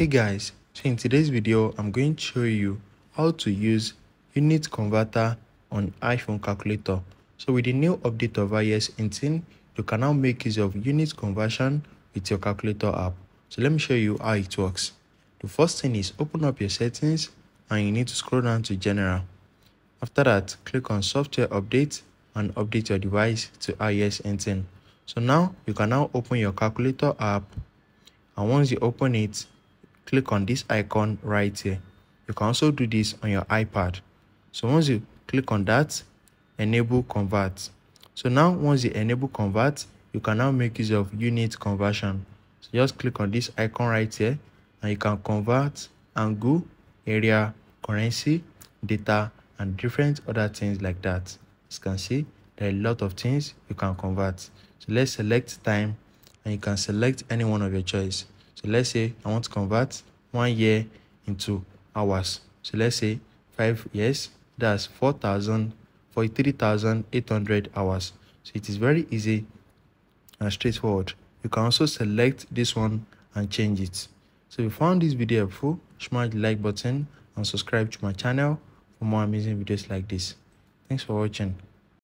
Hey guys, so in today's video, I'm going to show you how to use unit converter on iPhone calculator. So with the new update of iOS 18, you can now make use of unit conversion with your calculator app. So let me show you how it works. The first thing is open up your settings and you need to scroll down to general. After that, click on software update and update your device to iOS 18. So now you can now open your calculator app and once you open it, click on this icon right here. You can also do this on your iPad. So once you click on that, enable convert. So now once you enable convert, you can now make use of unit conversion. So just click on this icon right here and you can convert angle, area, currency, data, and different other things like that. As you can see, there are a lot of things you can convert. So let's select time and you can select any one of your choice. So let's say I want to convert one year into hours. So let's say five years, that's 4,000, 43,800 hours. So it is very easy and straightforward. You can also select this one and change it. So if you found this video helpful, smash the like button and subscribe to my channel for more amazing videos like this. Thanks for watching.